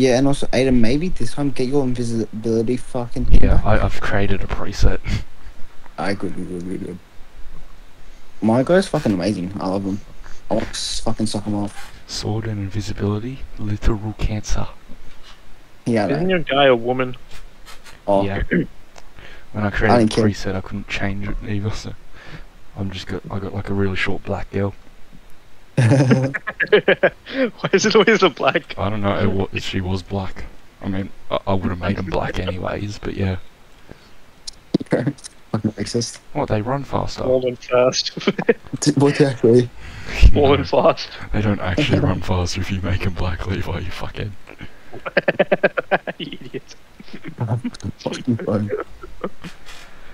Yeah, and also Adam, maybe this time get your invisibility fucking thing Yeah, back. I, I've created a preset. I good, good, good, good, good. My guy's fucking amazing. I love him. I want to fucking suck him off. Sword and invisibility, literal cancer. Yeah, Isn't know. your guy a woman? Oh, Yeah. when I created didn't the care. preset, I couldn't change it either. So I'm just got I got like a really short black girl. Why is it always a black? I don't know it wa- if she was black. I mean, I, I would have made them black anyways. But yeah, fucking racist. what they run faster. Small and fast. What actually? Small No, and fast. they don't actually run faster if you make them black, Levi. You fucking. You idiot. Fucking fun.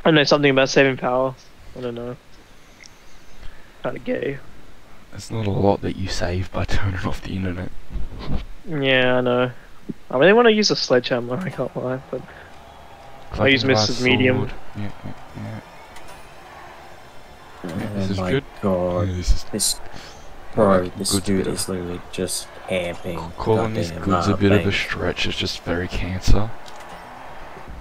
I know something about saving power. I don't know. Kinda gay. There's not a lot that you save by turning off the internet. Yeah, I know. I really want to use a sledgehammer, I can't lie, but I use Collecting glass Mrs. Medium. sword. Yeah, yeah, yeah. Oh This is my good. god. Yeah, this is This bro, this Good's a dude is literally just camping. calling this goddamn goods a bit of a stretch. It's just very cancer.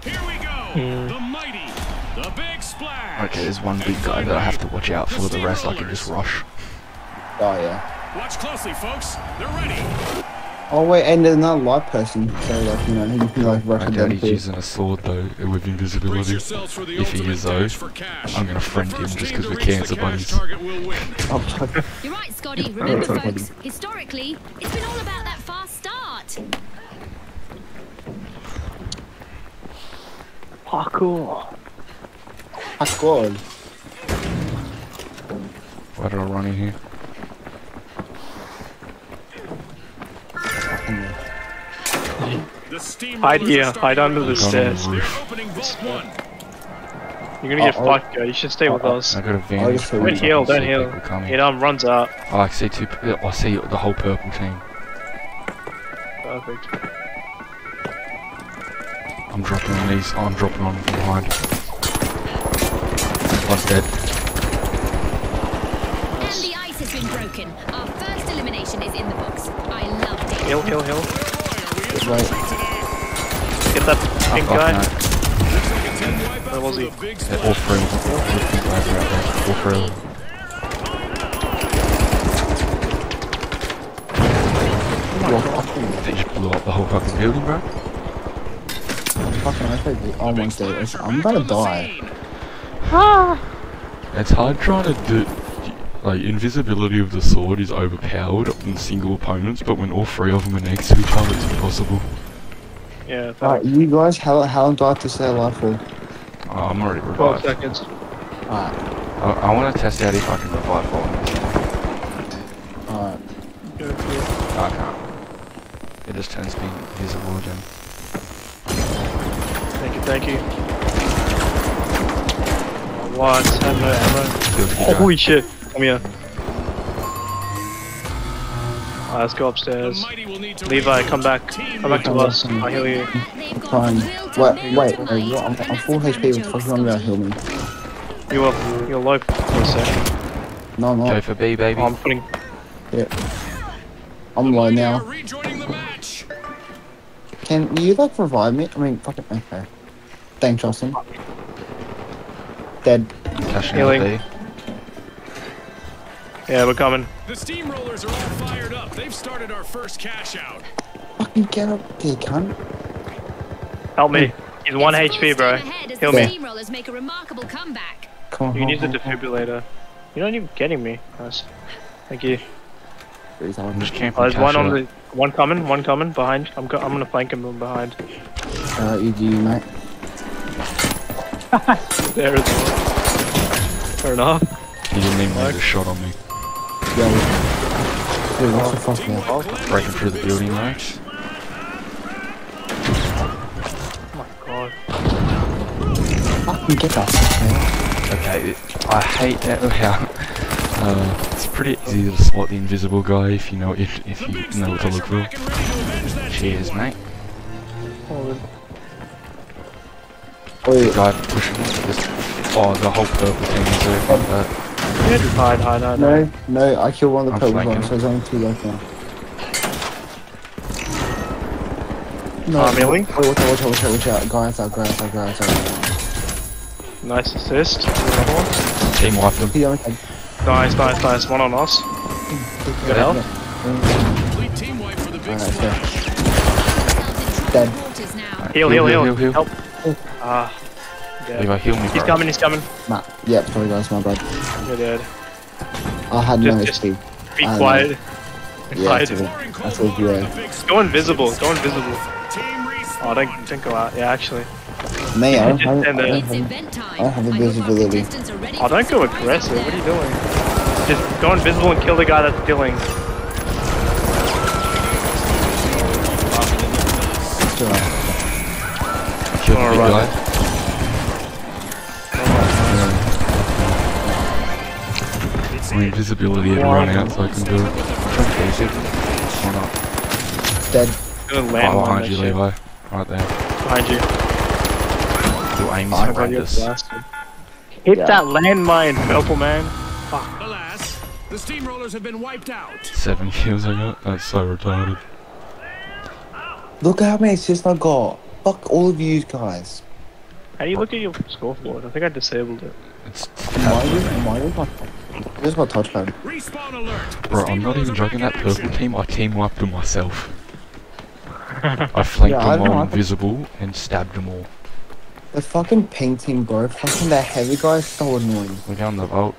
Here we go. Hmm. The mighty, the big splash. Okay, there's one big guy that I have to watch out for. The rest I can just rush. Oh yeah. Watch closely, folks. They're ready. Oh wait, and there's another light person. So like you know, you can like rush I him doubt down he's too. using a sword though, with Brace invisibility. yourselves If he is, though, dash for cash. I'm gonna friend him first just team 'cause to we're reach the cancer cash buddies. target will win. You're right, Scotty. Remember, folks, historically, it's been all about that fast start. parkour. My god. Why did I run in here? Hide here, hide under the roll. Gone on stairs. the They're roof. opening vault one. You're gonna get Uh-oh. fucked, guy. You should stay with Uh-oh. us. I got a I'll vantage just point. Don't so heal, don't heal. people coming. It um runs out. Oh, I see two. p- I see the whole purple team. Perfect. I'm dropping on these. Oh, I'm dropping on from behind. One's dead. And the ice has been broken. Our first elimination is in the books. I loved it. Heal, heal, heal. Just wait. Get that Oh, pink fuck guy. no. Where was he? Yeah, all three of them. All three guys are. All three of them. They just blew up the whole fucking building, bro. Fucking I think oh my god, I'm gonna die. Ah. It's hard trying to do. Like, invisibility of the sword is overpowered on single opponents, but when all three of them are next to each other, it's impossible. Yeah, Alright, you guys, how how long do I have to stay alive for? Oh, I'm already revived. 12 seconds. Alright, I, I want to test out if I can revive following this. alright. Go for it. No, I can't. It just turns me invisible again. Thank you, thank you. What? Ammo, ammo. Feels good, guy. Holy shit. Come here. Alright, let's go upstairs. mighty will need to Levi, come back. Come back to us. I'll heal you. They've got Fine. the Wait, wait, tonight. no, you're, I'm, I'm full HP, have what the fuck jokes you want to sometimes. heal me? You are. You're low for a sec. No, I'm Go for B, baby. Oh, I'm putting. Yeah. I'm low now. are rejoining the match. Can you like revive me? I mean, fucking, okay. Thanks, Justin. Dead. Cashing Healing. Yeah, we're coming. The steamrollers are all fired up. They've started our first cash out. Fucking get up there, cunt. Help me. He's one It's HP, bro. steam ahead as Heal the me. steamrollers make a remarkable comeback. Come on. You can use the come on, defibrillator. You're not even getting me. Nice. Thank you. on. I'm just camping. Oh, there's one on the. One coming, one coming behind. I'm go I'm gonna flank him from behind. Alright, you do, mate. There as well. Fair enough. He didn't even make a shot on me. Yeah, we- Dude, what's the fuck now? Teamwork Breaking through the building, mate. Oh my god. Fucking get up. Okay, it- I hate that how uh, it's pretty easy to spot the invisible guy if you know if if you know what to look for. back and ready to avenge that Cheers, mate. Oh, Wait, Guy pushing this. Oh, the whole purple thing is there. Fuck that. Yeah, hide, hide, hide. hide. no, no, I killed one of the I'm purple ones, so there's only two left now. No, Ah, milling? Wait, watch out, watch out, watch out, watch out. Go outside, go outside, go outside. Nice assist. Team wiped them. He outside. Nice, nice, nice. One on us. Good help. Complete team wipe for the big Alright, splash. Dead. Heal, heal, heal. Heal, heal, heal. Help. Ah. Dead. Levi, heal me, He's bro. coming, he's coming. Nah, yep, sorry guys, my bad. You're dead. I had no Just- HP. Be I know. quiet. Be Yeah, quiet. it's That's Cobra all you on are. the big Go invisible, go invisible. Team Oh, don't, don't go out. Yeah, actually. Me, I don't have, stand I don't have. I don't have I hope our invisibility. contestants are ready Oh, don't go aggressive. What are you doing? Just go invisible and kill the guy that's killing. Kill the big invisibility had run out, so I can do it. Try to Why not? dead. Gonna land Oh, behind you, shit. Levi. Right there. Behind you. Your aim is my god, horrendous. Hit Yeah. that landmine, purple man. Alas, the steamrollers have been wiped out. Seven kills I got. That's so retarded. Look at how many assists I got. Fuck all of you guys. How do you look at your scoreboard? I think I disabled it. It's Mine is, mine is my, this is my touchpad. Respawn alert. Bro, I'm not even are joking. That purple team, I team wiped them myself. I flanked Yeah, them all I- invisible and stabbed them all. The fucking pink team, bro. Fucking that heavy guy is so annoying. We're down the vault.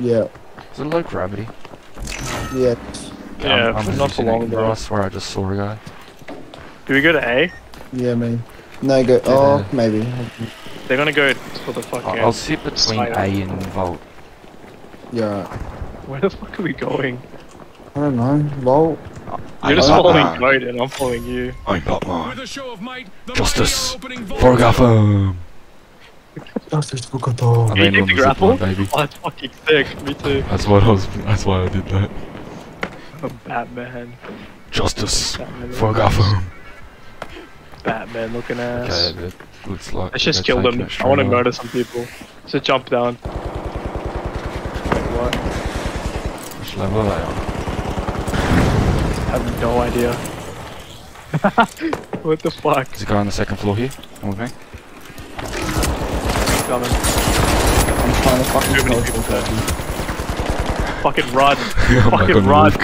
Yeah, Is it low gravity? yeah. Yeah, I'm, I'm not for long, bro. bro. I swear I just saw a guy. Do we go to A? Yeah, man. No, go. Oh, maybe. They're gonna go for the fucking. I- I'll sit between Spider. A and vault. Yeah. Where the fuck are we going? I don't know. Well, You're just following I- Goat and I'm following you. I'm Batman. With a show of might, Justice mighty are opening For vault. Gotham. Justice for Gotham. I Can you landed take on the the line, grapple? baby. Oh, that's fucking sick. Me too. That's what I was. That's why I did that. I'm Batman. Justice Batman. for Gotham. Batman looking ass. Okay, it looks like. Let's just they're kill them. I want to murder some people. So jump down. Wait, what? Which level are they on? I have no idea. what the fuck? There's a guy on the second floor here. Come with me. Coming. I'm trying to fucking Too kill people people. Fucking run. Oh I'm Fucking on the run. roof.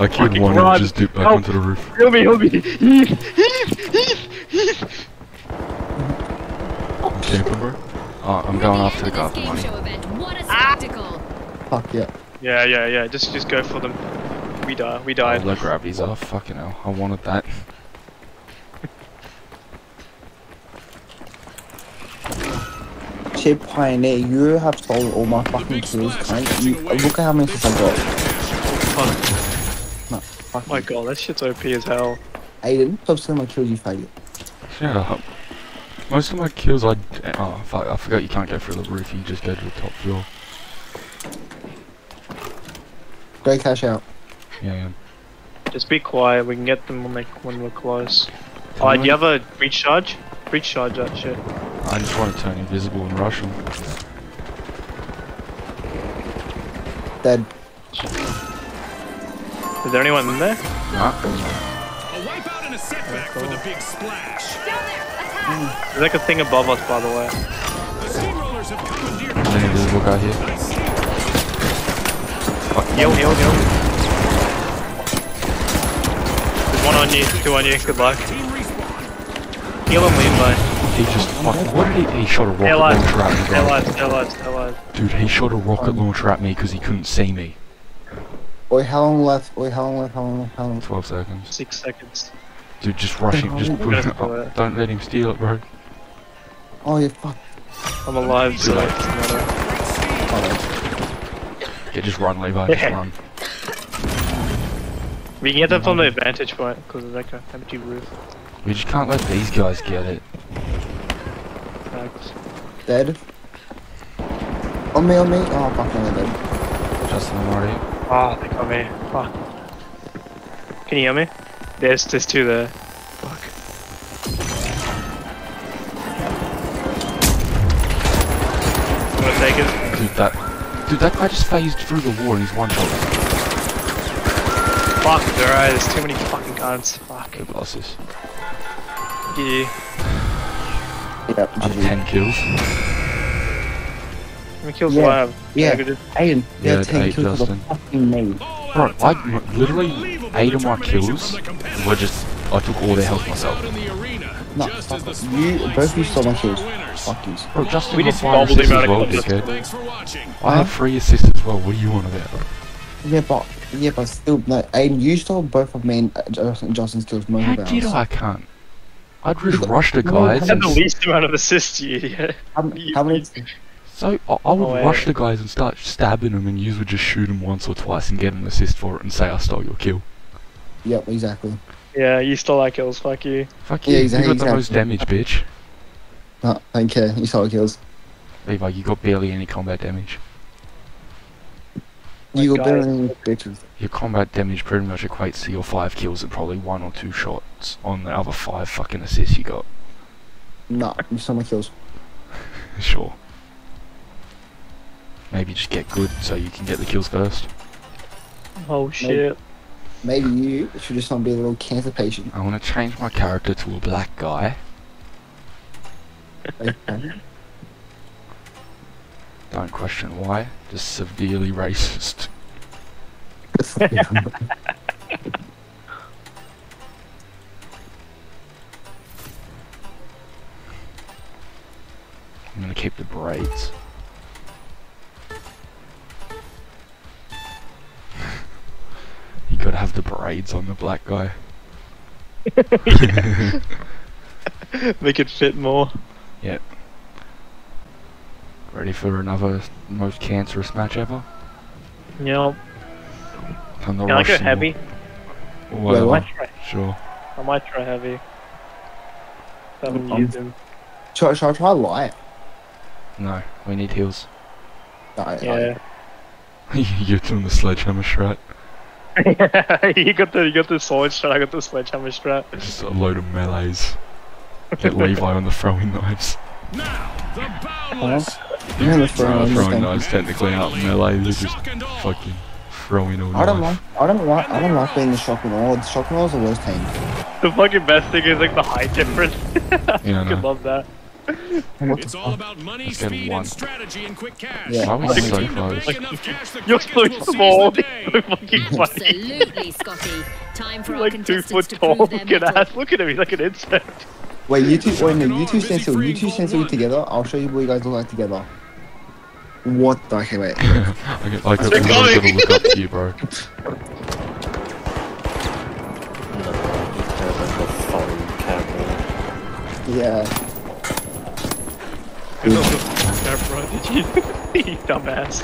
I killed Fucking one run. and just dipped back Help. onto the roof. Heal me, heal me. Heave, heave, heave, heave. I'm camping, bro. Oh, I'm going after the guy This for game money. show event. What a. Ah. Fuck yeah. Yeah, yeah, yeah. Just, just go for them. We die. We Oh, died. low gravity's off. Fucking hell. I wanted that. Chip Pioneer, you have stolen all my fucking big kills, splash cunt. You, look at how many kills I got. Fuck. No, fuck My you. god, that shit's OP as hell. Aiden, stop stealing my kills, you faggot. Shut up. Most of my kills I. Oh, fuck. I forgot you can't go through the roof. You just go to the top floor. Go cash out. Yeah, yeah. Just be quiet. We can get them when, they, when we're close. Oh, do you have a breach charge? Breach charge that shit. I just want to turn invisible and rush them. Dead. Is there anyone in there? Nah. A wipeout and a setback for the big splash. Down there. Attack. There's like a thing above us, by the way. The steamrollers have commandeered There's an invisible guy here. Nice. Fuck. Heal, heal, heal. There's one on you, two on you. Good luck. Team respawn. Heal him, Levi. He just fucking. What did he? He shot a rocket alive. launcher at me, bro. alive, stay alive, alive. Dude, he shot a rocket launcher at me because he couldn't see me. Wait, how long left? Wait, how long left? How long? How long? 12 seconds. Six seconds. Dude, just rush him. Just We're put gonna it do up. it. Don't let him steal it, bro. Oh yeah, fuck. I'm alive, so Yeah. it doesn't matter. Oh, Yeah, just run, Levi. Just run. We can get them from the vantage point, because there's like a empty roof. We just can't let these guys get it. Thanks. dead. On me, on me. Oh fuck, no, they're dead. Justin, I'm already. Ah, they got me. Fuck. Can you hear me? There's, there's two there. Fuck. I'm gonna take it. Dude, that. Dude, that guy just phased through the wall and he's one shot. Fuck, alright, there's too many fucking cunts. Fuck. Good losses. Yeah. Yep, I have 10 kills. How many kills do Yeah. I have? Yeah. Aiden, Yeah, yeah, 10 eight, kills for the fucking me. Bro, I literally eight of my kills were just I took all their health myself. No, fuck you, both of you stole my kills. Fuck yous. Bro, Justin We had just five doubled the assists as well, of dickhead. Thanks for watching. I have three assists as well. What do you want about? Yeah, but, yeah, but still, no, Aiden, you stole both of me and uh, Justin- Justin's kills most How of did ours. I can't? I'd just rush the No, guys I had and the least amount of assists, you idiot. How, how many? so I, I would Oh, yeah. rush the guys and start stabbing them, and you would just shoot them once or twice and get an assist for it and say I stole your kill. Yep, exactly. Yeah, you stole our kills, fuck you. Fuck Yeah, you, exactly, you got the most exactly. damage, bitch. No, don't care. You stole kills. Levi, you got barely any combat damage. You got better than bitches. Your combat damage pretty much equates to your five kills and probably one or two shots on the other five fucking assists you got. Nah, you stole my kills. Sure. Maybe just get good so you can get the kills first. Oh shit. Maybe you should just not be a little cancer patient. I want to change my character to a black guy. Don't question why. Just severely racist. I'm gonna keep the braids. you gotta have the braids on the black guy. Make it fit more. Ready for another most cancerous match ever? Yep. Time to Can I rush go heavy? more. Wait, I might try. Sure. I might try heavy. I haven't Um, used him. Should, should I try light? No, we need heals. No, I- Yeah. You're doing the sledgehammer strat. you got the you got the sword strat. I got the sledgehammer strat. Just a load of melees. Get Levi on the throwing knives. Now, the Huh? boundless. You know the throwing Uh, knives throwing knives technically aren't melee, they're just fucking throwing all I don't knife. like. I don't like. I don't like being the shotgun all. The shotgun all is the worst team. The fucking best thing is like the height difference. Yeah, I I know. love that. It's all about money, Let's speed, one. and strategy and quick cash. Yeah. Why are we For so to close? make enough cash, You're so small. the You're fucking funny. Absolutely, Scotty. Time for our like two foot to tall. prove their Look at mettle. that. Look at him. He's like an insect. Wait, you two. Wait, no, you two stand still. You two stand still together. I'll show you what you guys look like together. What? the- Okay, wait. I get, I got, They're I gotta look up to you, bro. the phone camera. Yeah. Did you? you dumbass.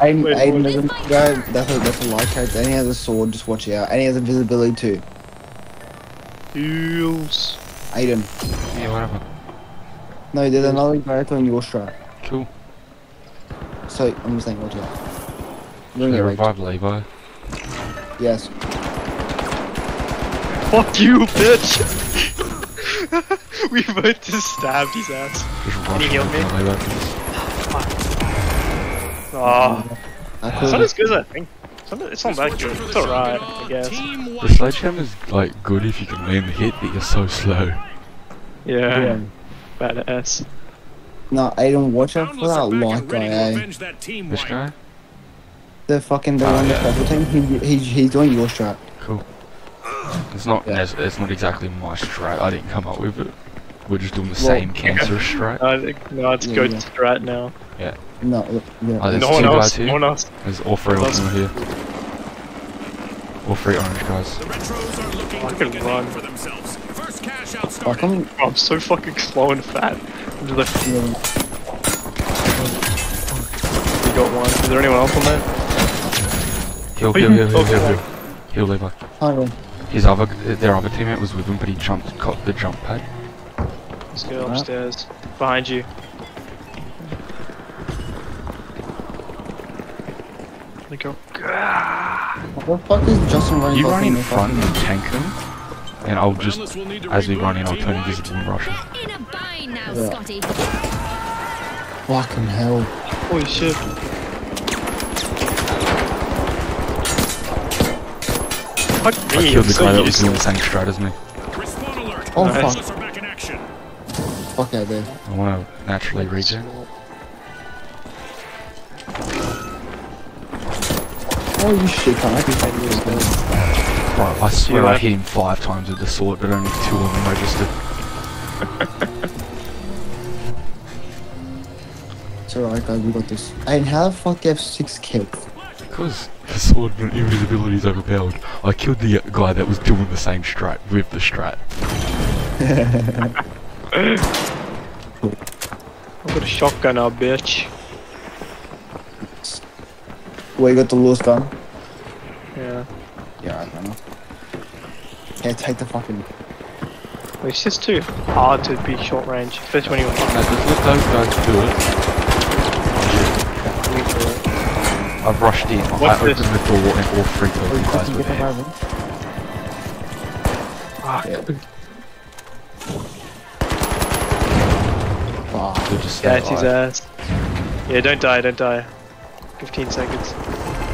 Aiden, Wait, Aiden what? is a guy. That's a that's a light character. And he has a sword. Just watch out. And he has invisibility too. Heels. Aiden. Yeah, whatever. No, there's another character on your strat. Cool. So I'm just saying, watch out. Bring They it, wait. revive Levi. Yes. Fuck you, bitch. we both just stabbed his ass. Can rush you heal me? with Levi. Oh, I it's could. not as good as I think. It's not, it's not that good. It's alright, I guess. Team The White. is like good if you can land the hit, but you're so slow. Yeah. Badass. No, I don't watch out for that are back light guy. ready to Eh? avenge that team This guy? The fucking the Oh, one the yeah. purple team. He, he's he's doing your strat. Cool. It's not. Yeah. It's, it's not exactly my strat. I didn't come up with it. We're just doing the same cancer strat. No, I think- no it's Yeah, good yeah. strat now. No, uh, yeah. Oh, there's no two one guys else. here. No one else. There's all three of them here. All three orange guys. The Retros are looking I to can make a run. name for themselves. First cash out Oh, started. come. Oh, I'm so fucking slow and fat. I'm just like, Yeah. we got one. Is there anyone else on that? Heal, oh, heal, heal, heal, Okay. heal, heal. Heal Levi. Hang on. His other, their other teammate was with him, but he jumped, caught the jump pad. Let's go Alright. upstairs. Behind you. Let go. What the fuck is Justin running? You fucking run in front fucking- and tank them, and I'll just, Boundless will need to as we regroup. run in, I'll Team turn White. invisible and rush him. In a bind now, Yeah. Scotty. Fucking hell. Holy shit. Fuck I killed the guy that was doing the useless. same strat as me. Oh Nice. fuck. Boundless are back fuck out there. I want to naturally regen. Oh, you shit, I can't I be fighting this guy? Bro, I swear I hit him five times with the sword, but only two of them registered. It's alright guys, we got this. And how the fuck do you have six kills? Because the sword and invisibility is overpowered. I killed the guy that was doing the same strat with the strat. I've got a shotgun now, bitch. Where you got the lowest gun? Yeah. Yeah, I don't know. Yeah, take the fucking. It's just too hard to be short range, especially when you're Now just let those guys do it. fucking for it. I've rushed in. What's I opened this? the door and all three of you you guys were get there. Fuck. Yeah. Wow. So just stay That's his ass. Yeah, don't die, don't die. 15 seconds.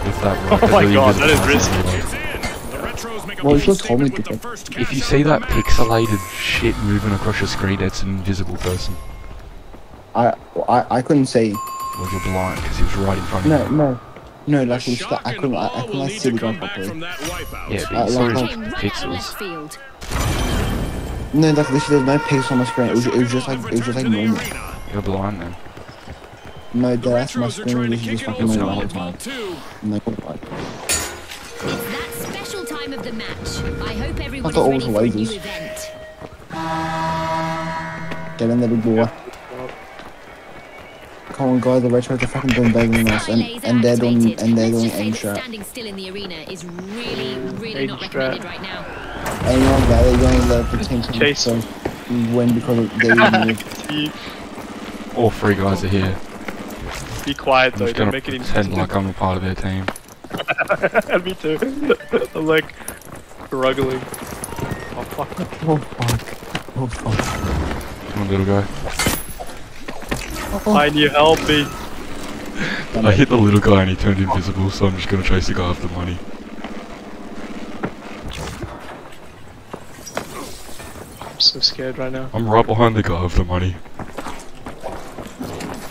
With that Oh my the God, that is risky. guys It's in. The retros make a Well, you bold should've told me statement with to the get- If you see that of the match. pixelated shit moving across your screen, that's an invisible person. I, I, I couldn't say. Or you're blind because he was right in front of No, you. no. No, like, The it's like, I couldn't, I, I awe will couldn't need see the gun properly. from that wipeout. Yeah, but Uh, you like, like- Came right out of pixels. No, like, literally, there's no pixels on my screen. It was, it was just like, it was just like normal. You're blind then. No, The that's my retros are screen trying to was kick just it fucking off normal the whole volleyball time. too. No, like, It's that special time of the match. I hope everyone thought is all ready was for a new lasers. event. get in there, big boy. Come on, guys, the retros are fucking doing better than us, and, Laser and they're doing, activated. and they're Let's doing just say aim that shot. Standing still in the arena is really, really Aim not strat. recommended right now. And you know that, they're going to let the team come Chase. so win because of- they Be, All three guys are here. be quiet I'm though, don't make it pretend interesting. like I'm a part of their team. Me too. I'm like struggling. Oh fuck. Oh fuck. Oh fuck. Come on, little guy. Oh, I need help me. I hit the little guy and he turned invisible, so I'm just gonna chase the guy after money. I'm so scared right now. I'm right behind the guy with the money.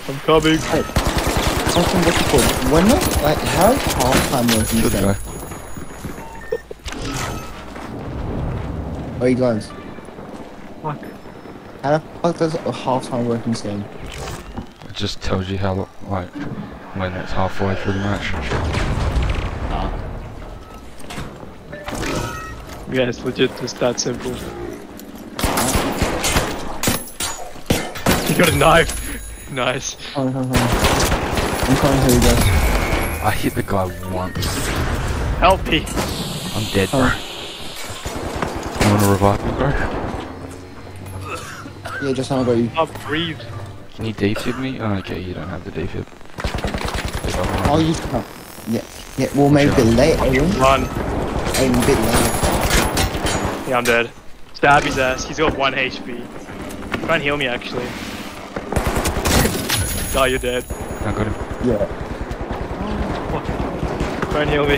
I'm coming. Fucking what's it called? When the, like, how is halftime working Good this guy. game? Oh, you guys. Fuck. How the fuck does a halftime work in this game? It just tells you how, like, when it's halfway through the match and shit. Yeah, it's legit just that simple. You got a knife. Nice. Oh, oh, oh. I'm coming here, you guys. I hit the guy once. Help me. I'm dead, bro. Oh. You wanna revive me, bro? Yeah, just how about you. Can't breathe. Can you defib me? Oh, okay, you don't have the defib. Oh, you can't. Yeah, yeah, well, maybe a bit late, eh? Aiden. Run. Aiden, a bit late. Yeah, I'm dead. Stab his ass. He's got one HP. Try and heal me, actually. Oh, you're dead. I got him. Yeah. Try and heal me.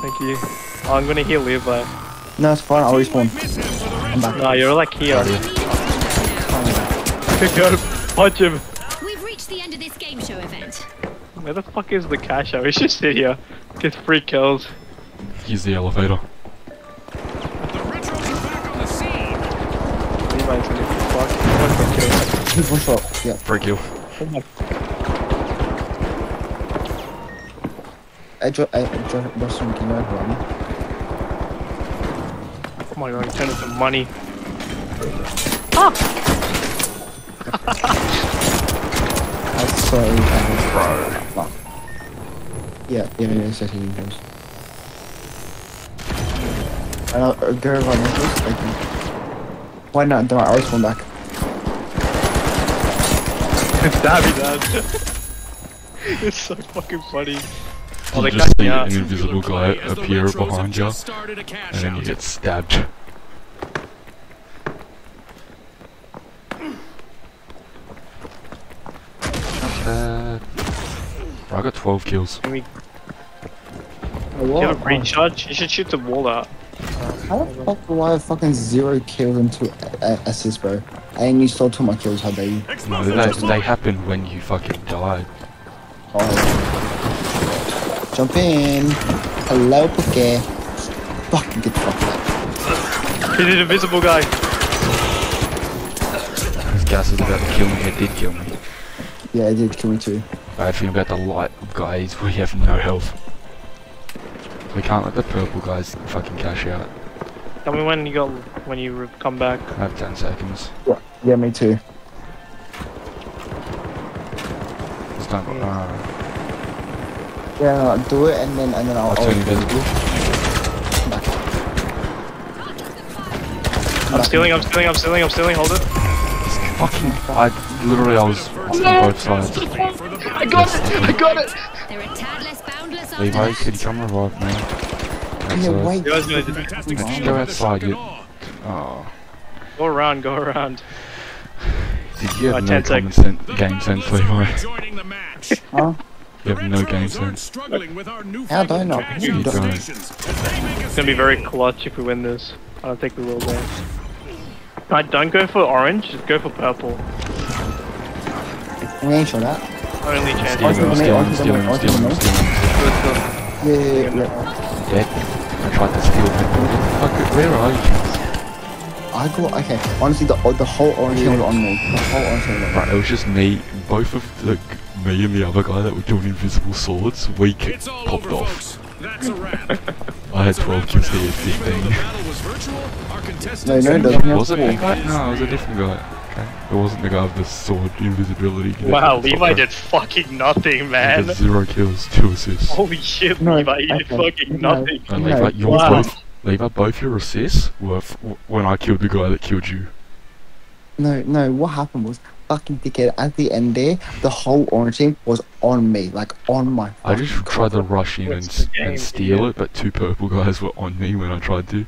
Thank you. Oh, I'm gonna heal you, but... No, it's fine, I'll respawn. Miss him for the I'm back. Nah, you're like here. Got We you. need a comeback Pick up. Punch him. We've reached the end of this game show event. Where the fuck is the cash out? We should sit here. Get free kills. Use the elevator. He's one shot. Yeah. Free kill. Oh my I just, I just, just some killer run. Oh my god, he turned into money. That's so bad. Bro. Fuck. Yeah, yeah, yeah, it's setting those. And I'll uh, go run this. I can. Why not? Don't I respawn back. Stab his ass. it's so fucking funny. Oh, You just see an invisible guy appear behind you, just started a cash and then you get stabbed. Uh, I got 12 kills. Can we do you have a green charge? You should shoot the wall out. How the fuck do I have fucking zero kills and two assists, bro? And you stole two of my kills, how dare you? No, Explosives they, they happen when you fucking died. Oh. Jump in. Hello, Pookie. Fucking get the fuck out. Hit an invisible guy. This gas is about to kill me, it did kill me. Yeah, it did kill me too. Bad thing about the light guys, we have no health. We can't let the purple guys fucking cash out. Tell me when you got when you come back. I have 10 seconds. Yeah, yeah me too. It's time. Uh, Yeah, no, do it and then and then I'll. I'll turn invisible. I'm stealing. I'm stealing. I'm stealing. I'm stealing. Hold it. Fucking. I literally, I was on both sides. I got it. I got it. They're a tad less boundless Levi, could you come revive me? Yeah, Outside. wait. You guys gonna do- Fantastic go outside, you- Oh. Go around. Go around. Did you have Uh, no 10 common seconds. sense, game sense, Levi? Joining the match. Huh? You have no game sense. struggling with our new How do I know? You don't. stations. They make It's gonna be very clutch if we win this. I don't think we will though. I don't go for orange. Just go for purple. We ain't sure that. Only chance. Stealing, Arthur, I'm mate, stealing, stealing, stealing, stealing. Yeah, yeah, yeah. Dead. I tried to steal him. Fuck, where are you? I got okay. Honestly, the the whole orange team was on me. The whole orange team on me. Right, it was just me, both of the, me and the other guy that were doing invisible swords, we it. ki- It's all popped over, off. folks. That's a wrap. I had 12 kills, he had Even though the 15. battle was virtual, our contestants No, no, ended no, up no. Was it me? Cool. No, it was a different guy. Okay. It wasn't the guy with the sword invisibility. Wow, Levi okay. did fucking nothing, He man. did zero kills, two assists. Holy shit, No, Levi, you did fucking no. nothing. And No, Levi, your wow. both, Levi, both your assists were f- w- when I killed the guy that killed you. No, no. What happened was fucking dickhead. At the end there, the whole orange team was on me, like on my. I just tried to rush in and, What's and steal idiot? it, but two purple guys were on me when I tried to.